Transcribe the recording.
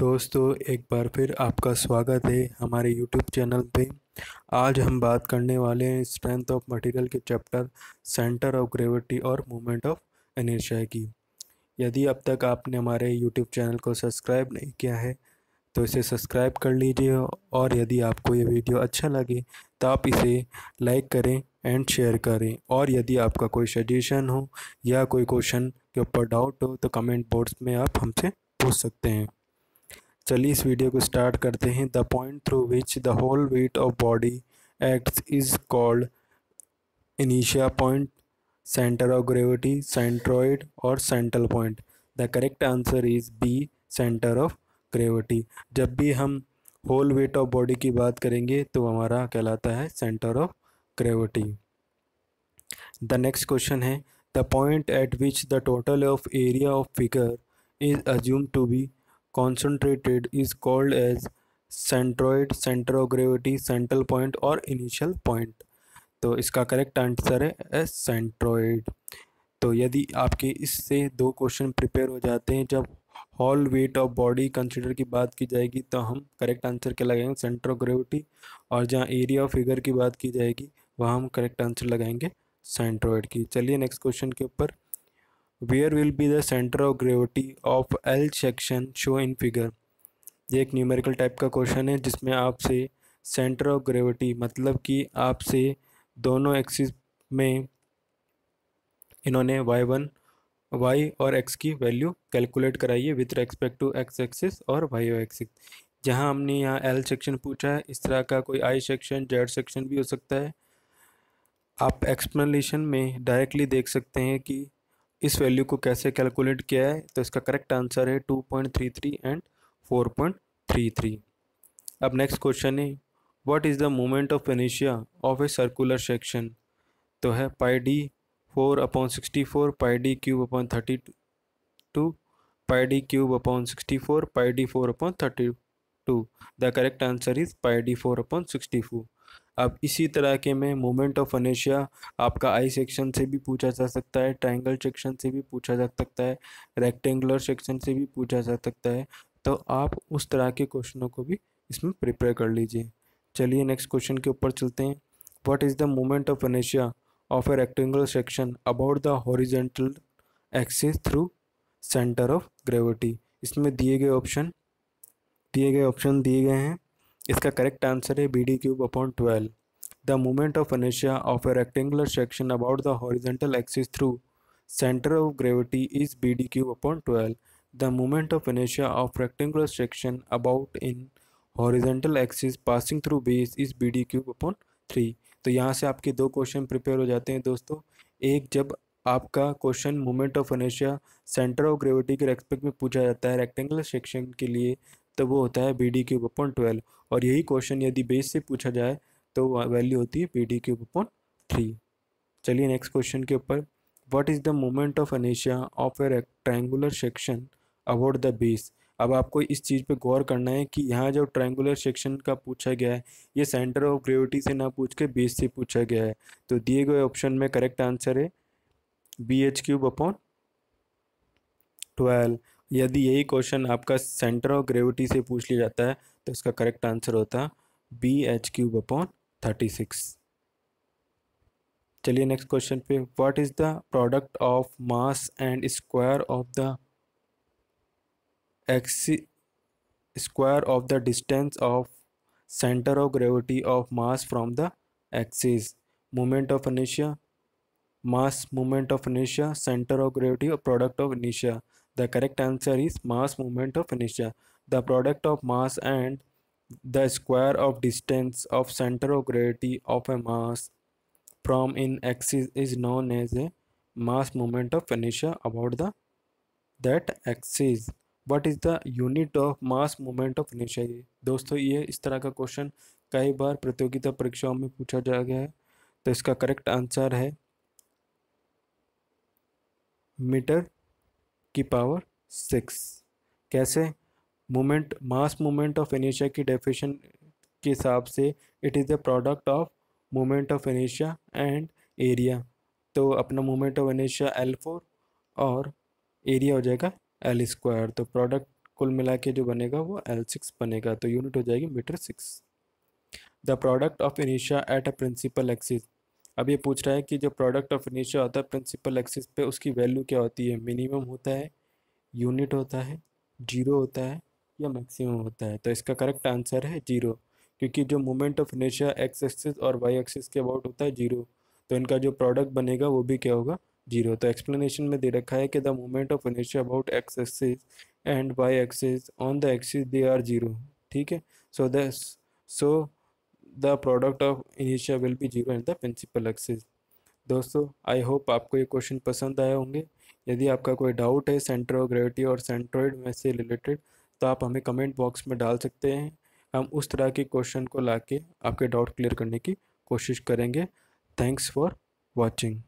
दोस्तों, एक बार फिर आपका स्वागत है हमारे यूट्यूब चैनल पे। आज हम बात करने वाले हैं स्ट्रेंथ ऑफ़ मटेरियल के चैप्टर सेंटर ऑफ़ ग्रेविटी और मूवमेंट ऑफ़ इनर्शिया की। यदि अब तक आपने हमारे यूट्यूब चैनल को सब्सक्राइब नहीं किया है तो इसे सब्सक्राइब कर लीजिए और यदि आपको ये वीडियो अच्छा लगे तो आप इसे लाइक करें एंड शेयर करें। और यदि आपका कोई सजेशन हो या कोई क्वेश्चन के ऊपर डाउट हो तो कमेंट बॉक्स में आप हमसे पूछ सकते हैं। चलिए इस वीडियो को स्टार्ट करते हैं। The point through which the whole weight of body acts is called इनिशिया point, centre of gravity, centroid और central point. The correct answer is B, centre of gravity. जब भी हम होल वेट ऑफ़ बॉडी की बात करेंगे तो हमारा कहलाता है centre of gravity. The next question है, the point at which the total of area of figure is assume to be concentrated is called as centroid centre of gravity central point और initial point तो इसका correct answer है centroid तो यदि आपके इससे दो क्वेश्चन प्रिपेयर हो जाते हैं, जब whole weight of body consider की बात की जाएगी तो हम करेक्ट आंसर क्या लगाएँगे सेंटर ऑफ़ ग्रेविटी और जहाँ एरिया ऑफ़ फिगर की बात की जाएगी, वहाँ हम करेक्ट आंसर लगाएँगे सेंट्रॉइड की. चलिए नेक्स्ट क्वेश्चन के ऊपर where will be the centre of gravity of L section show in figure ये एक न्यूमेरिकल टाइप का क्वेश्चन है, जिसमें आपसे सेंटर ऑफ़ ग्रेविटी मतलब कि आपसे दोनों एक्सिस में इन्होंने वाई वन वाई और एक्स की वैल्यू कैलकुलेट कराई है with respect to X axis और वाई एक्सिस जहाँ हमने यहाँ एल सेक्शन पूछा है, इस तरह का कोई आई सेक्शन जेड सेक्शन भी हो सकता है। आप एक्सप्लेनेशन में डायरेक्टली देख सकते हैं कि इस वैल्यू को कैसे कैलकुलेट किया है तो इसका करेक्ट आंसर है two point three three and four point three three अब नेक्स्ट क्वेश्चन है what is the moment of इनिशिया of a circular section तो है pi D four upon sixty four pi D cube upon thirty two pi D cube upon sixty four pi D four upon thirty two the correct answer is pi D four upon sixty four अब इसी तरह के में moment of अनेशिया आपका I section से भी पूछा जा सकता है ट्रायंगल सेक्शन से भी पूछा जा सकता है रेक्टेंगुलर सेक्शन से भी पूछा जा सकता है। तो आप उस तरह के क्वेश्चनों को भी इसमें प्रिपेयर कर लीजिए। चलिए नेक्स्ट क्वेश्चन के ऊपर चलते हैं। What is the moment of अनेशिया of a rectangular section about the horizontal axis through centre of gravity इसमें दिए गए ऑप्शन दिए गए ऑप्शन दिए गए हैं। इसका करेक्ट आंसर है B D cube upon twelve the moment of अनेशिया of a rectangular section about the horizontal axis through center of gravity is bd cube upon 12 the of of inertia of rectangular section about in horizontal axis passing through base is bd cube upon 3 तो यहाँ से आपके दो question prepare हो जाते हैं दोस्तों। एक, जब आपका क्वेश्चन मोमेंट ऑफ़ अनेशिया सेंटर ऑफ़ ग्रेविटी के रेस्पेक्ट में पूछा जाता है रेक्टेंगुलर सेक्शन के लिए तो वो होता है B D cube upon twelve और यही क्वेश्चन यदि बेस से पूछा जाए तो वैल्यू होती है B D cube upon three चलिए नेक्स्ट क्वेश्चन के ऊपर. What is the moment of अनेशिया of a rectangular section about the base अब आपको इस चीज़ पे गौर करना है कि यहाँ जो ट्रायंगुलर सेक्शन का पूछा गया है, ये सेंटर ऑफ़ ग्रेविटी से ना पूछ के बेस से पूछा गया है। तो दिए गए ऑप्शन में करेक्ट आंसर है B H cube upon twelve यदि यही क्वेश्चन आपका सेंटर ऑफ़ ग्रेविटी से पूछ लिया जाता है तो इसका करेक्ट आंसर होता है B H cube upon thirty six चलिए नेक्स्ट क्वेश्चन पे what is the product of mass and square of the XC square of the distance of centre of gravity of mass from the axis moment of इनिशिया mass moment of इनिशिया centre of gravity और product of इनिशिया the correct answer is mass moment of inertia the product of mass and the square of distance of center of gravity of a mass from in axis is known as a mass moment of inertia about the that axis what is the unit of mass movement of inertia दोस्तों ये इस तरह का question कई बार प्रतियोगिता परीक्षाओं में पूछा जा गया है तो इसका करेक्ट आंसर है मीटर की पावर सिक्स कैसे? Moment mass movement of inertia की डेफिनेशन के हिसाब से it is the product of moment of inertia and area तो अपना moment of inertia L four और एरिया हो जाएगा एल स्क्वायर तो प्रोडक्ट कुल मिला के जो बनेगा वो एल सिक्स बनेगा. तो यूनिट हो जाएगी metre six the product of इनिशिया at a principal axis अब ये पूछ रहा है कि जो प्रोडक्ट ऑफ़ इनिशिया होता है प्रिंसिपल एक्सिस पे उसकी वैल्यू क्या होती है? मिनिमम होता है यूनिट होता है ज़ीरो होता है या मैक्सिमम होता है? तो इसका करेक्ट आंसर है ज़ीरो क्योंकि जो मोमेंट ऑफ़ इनेशिया एक्स एक्सिस और वाई एक्सिस के अबाउट होता है ज़ीरो तो इनका जो प्रोडक्ट बनेगा वो भी क्या होगा? ज़ीरो तो एक्सप्लेनेशन में दे रखा है कि the moment of इनेशिया about X axis and Y axis on the axis they are zero ठीक है? So the so the product of इनिशिया will be zero in the principal axis दोस्तों आई होप आपको ये question पसंद आए होंगे। यदि आपका कोई डाउट है सेंटर ऑफ़ ग्रेविटी और सेंट्रॉइड में से रिलेटेड तो आप हमें कमेंट बॉक्स में डाल सकते हैं। हम उस तरह के क्वेश्चन को ला के आपके डाउट क्लियर करने की कोशिश करेंगे। Thanks for watching